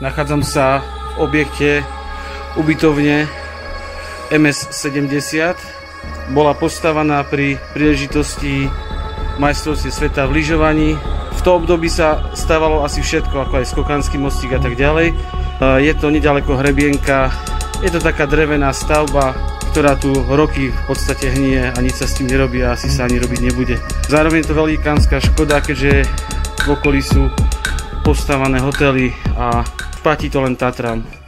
Nachádzam sa v objekte ubytovne MS-70. Bola postavaná pri príležitosti majstrovstve sveta v lyžovaní. V tom období sa stávalo asi všetko, ako aj skokanský mostík a tak ďalej. Je to nedaleko hrebienka, je to taká drevená stavba, ktorá tu roky v podstate hnie a nič sa s tým nerobí a asi sa ani robiť nebude. Zároveň je to velikánska škoda, keďže v okolí sú postavané hotely a platí to len Tatram.